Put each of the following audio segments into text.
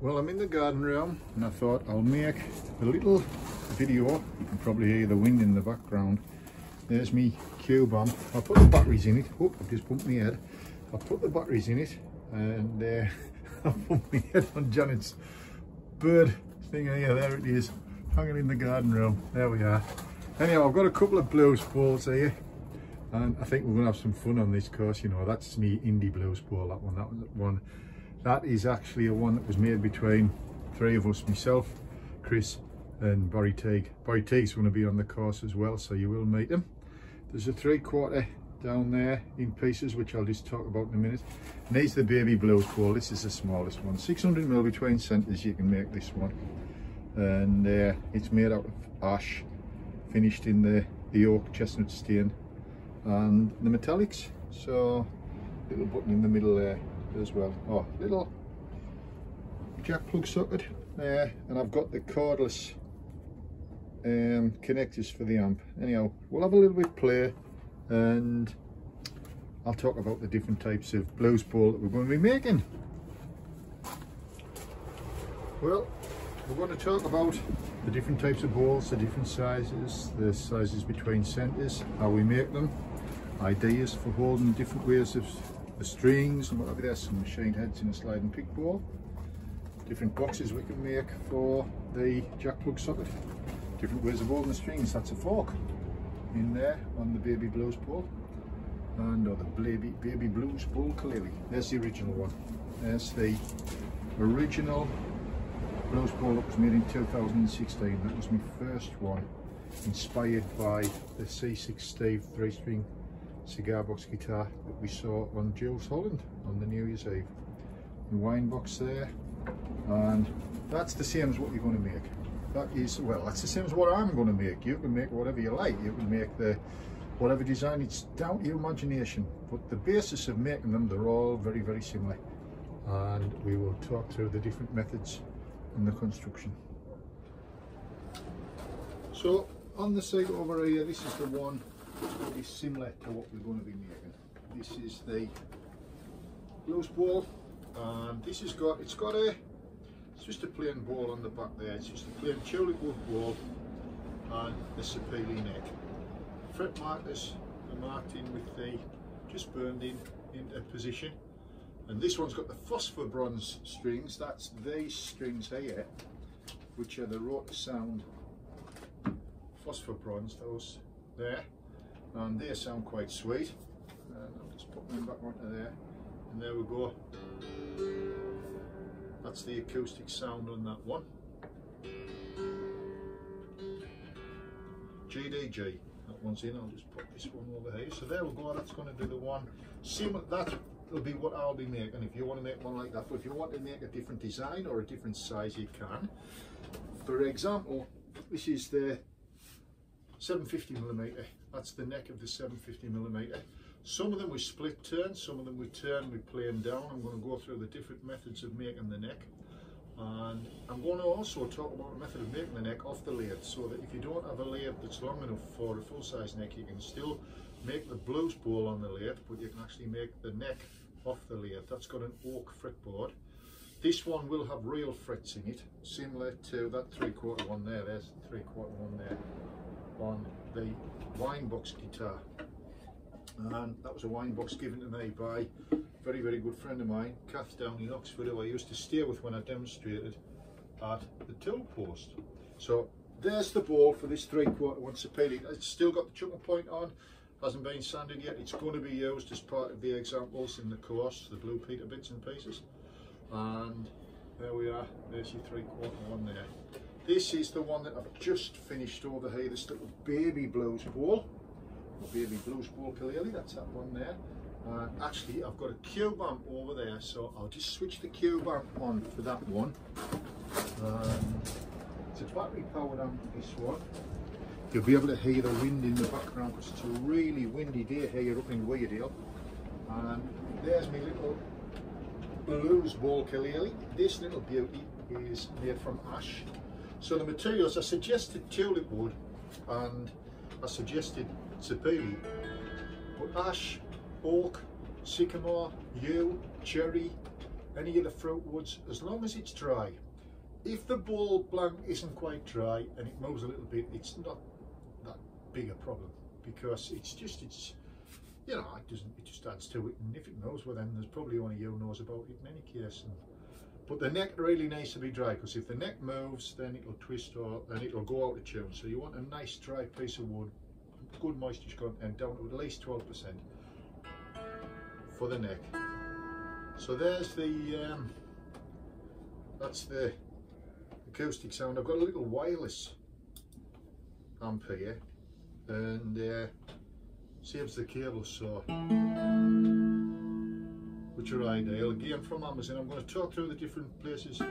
Well, I'm in the garden room and I thought I'll make a little video. You can probably hear the wind in the background. There's me cube on. I put the batteries in it. Oh, I've just bumped my head. I put the batteries in it and uh, I bumped my head on Janet's bird thing here. There it is, hanging in the garden room. There we are. Anyhow, I've got a couple of blues bowls here and I think we're going to have some fun on this course. You know, that's me indie blues bowl, that one. That one that is actually a one that was made between three of us, myself, Chris and Barry Teague. Barry Teague's going to be on the course as well, so you will meet him. There's a three quarter down there in pieces, which I'll just talk about in a minute. And these the baby blues bowl. This is the smallest one. 600 mil between centres, you can make this one. And uh, it's made out of ash, finished in the, the oak chestnut stain and the metallics. So, little button in the middle there as well. Oh, little jack plug socket there, and I've got the cordless um, connectors for the amp. Anyhow, we'll have a little bit play and I'll talk about the different types of blues bowl that we're going to be making. Well, we're going to talk about the different types of balls, the different sizes, the sizes between centres, how we make them, ideas for holding different ways of the strings and whatever there's some machined heads in a sliding pick ball different boxes we can make for the jack plug socket. Different ways of holding the strings. That's a fork in there on the baby blues bowl and or the baby baby blues bowl clearly. There's the original one. There's the original blues bowl that was made in 2016 that was my first one inspired by the Seasick Steve three string cigar box guitar that we saw on Jools Holland on the New Year's Eve. The wine box there, and that's the same as what you're going to make. That is, well, that's the same as what I'm going to make. You can make whatever you like. You can make the whatever design, it's down to your imagination. But the basis of making them, they're all very, very similar. And we will talk through the different methods in the construction. So on the side over here, this is the one going similar to what we're going to be making. This is the loose ball and this has got, it's got a, it's just a plain ball on the back there, it's just a plain tulip wood ball and the sapele neck. Fret markers are marked in with the, just burned in into position and this one's got the phosphor bronze strings, that's these strings here which are the Rotosound phosphor bronze, those there and they sound quite sweet. And I'll just put them back onto there. And there we go. That's the acoustic sound on that one. GDG that one's in. I'll just put this one over here. So there we go. That's going to do the one. That will be what I'll be making. If you want to make one like that but if you want to make a different design or a different size you can. For example this is the 750 millimeter that's the neck of the 750 millimeter. Some of them we split turn some of them we turn we plane down. I'm going to go through the different methods of making the neck. And i'm going to also talk about the method of making the neck off the lathe so that if you don't have a lathe that's long enough for a full-size neck you can still make the blues bowl on the lathe but you can actually make the neck off the lathe that's got an oak fretboard. This one will have real frets in it similar to that three quarter one there. There's the three quarter one there on the wine box guitar. And that was a wine box given to me by a very very good friend of mine Kath down in Oxford who I used to steer with when I demonstrated at the till post. So there's the ball for this three quarter one sapele it's still got the chuckle point on. Hasn't been sanded yet. It's going to be used as part of the examples in the course the blue peter bits and pieces. And there we are. There's your three quarter one there this is the one that I've just finished over here, this little baby blues bowl. Baby blues bowl clearly, that's that one there. Uh, actually, I've got a cube amp over there, so I'll just switch the cube amp on for that one. Um, it's a battery powered amp, this one. You'll be able to hear the wind in the background because it's a really windy day here up in Weardale. And there's my little blues bowl clearly. This little beauty is made from ash so the materials, I suggested tulip wood and I suggested sapele, but ash, oak, sycamore, yew, cherry, any of the fruit woods, as long as it's dry. If the ball blank isn't quite dry and it moves a little bit, it's not that big a problem because it's just, it's, you know, it doesn't, it just adds to it. And if it moves, well then there's probably only you knows about it in any case. And, but the neck really needs to be dry because if the neck moves, then it'll twist or then it'll go out of tune. So you want a nice dry piece of wood, good moisture content down to at least 12% for the neck. So there's the, um, that's the acoustic sound. I've got a little wireless amp here and uh, saves the cable so which are ideal. Again from Amazon. I'm going to talk through the different places. You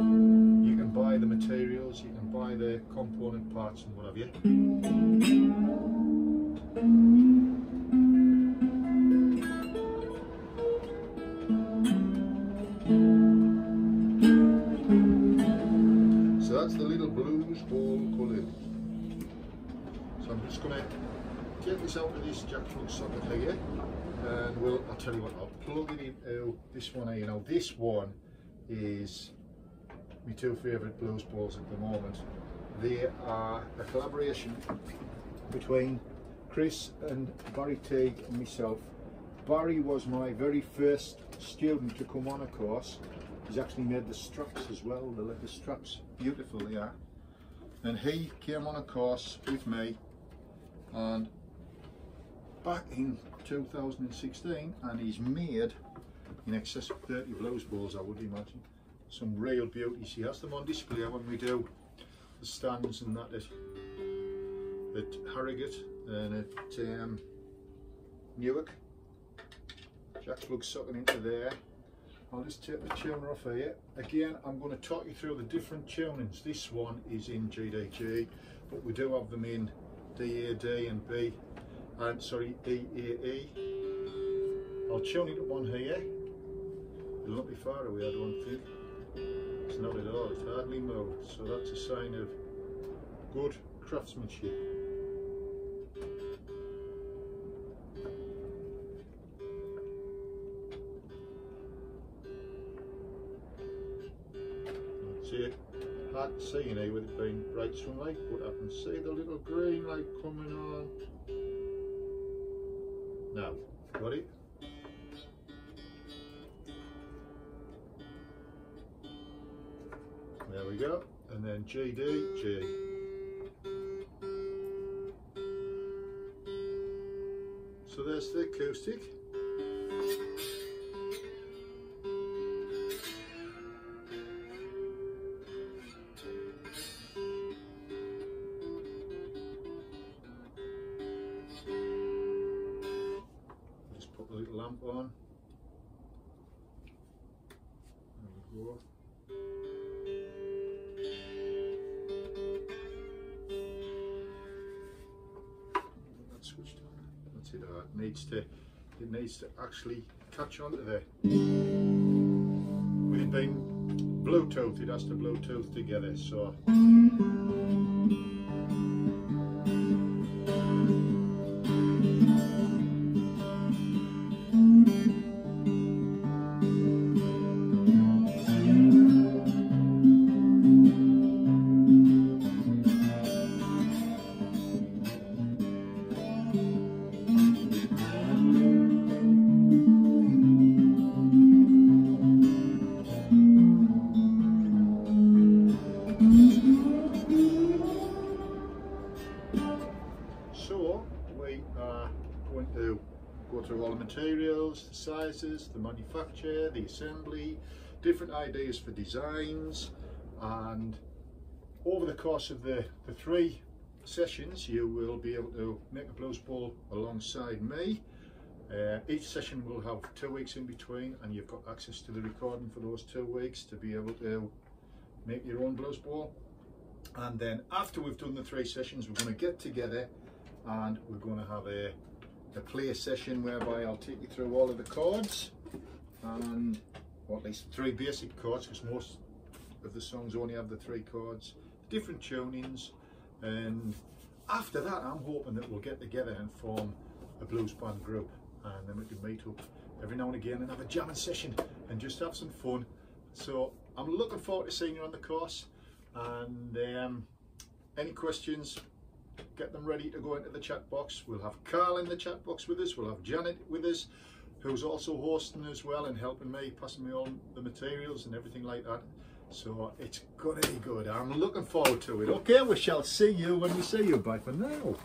can buy the materials, you can buy the component parts and what have you. So that's the little blues bowl colour. So I'm just going to take this out of this jack plug socket here and we'll, I'll tell you what, I'll plug it into uh, this one here. Now this one is my two favourite blues bowls at the moment. They are a collaboration between Chris and Barry Teague and myself. Barry was my very first student to come on a course. He's actually made the straps as well, the leather straps, beautiful they are. And he came on a course with me and back in 2016 and he's made in excess of 30 blues bowls I would imagine. Some real beauties. He has them on display when we do the stands and that at, at Harrogate and at um, Newark. Jackfruit sucking into there. I'll just take the tuner off here. Again, I'm going to talk you through the different tunings. This one is in GDG, but we do have them in DAD and B and sorry EAE. I'll tune it up on here. It'll not be far away I don't think. It's not at all, it's hardly moved. So that's a sign of good craftsmanship. See it? Hard to see in here with it being bright sunlight, but I can see the little green light coming on. Now, ready? There we go. And then G, D, G. So there's the acoustic. Lamp on. There we go. That's switched on. That's it. Uh, it needs to. It needs to actually catch onto there. With it being Bluetooth, it has to Bluetooth together. So. Materials, the sizes, the manufacture, the assembly, different ideas for designs and over the course of the, the three sessions you will be able to make a blues bowl alongside me. Uh, each session will have two weeks in between and you've got access to the recording for those two weeks to be able to make your own blues bowl. And then after we've done the three sessions we're going to get together and we're going to have a a play session whereby I'll take you through all of the chords and or at least three basic chords because most of the songs only have the three chords, different tunings and after that I'm hoping that we'll get together and form a blues band group and then we can meet up every now and again and have a jamming session and just have some fun. So I'm looking forward to seeing you on the course and um, any questions, get them ready to go into the chat box. We'll have Carl in the chat box with us, we'll have Janet with us, who's also hosting as well and helping me, passing me on the materials and everything like that. So it's gonna be good. I'm looking forward to it. Okay, we shall see you when we see you. Bye for now.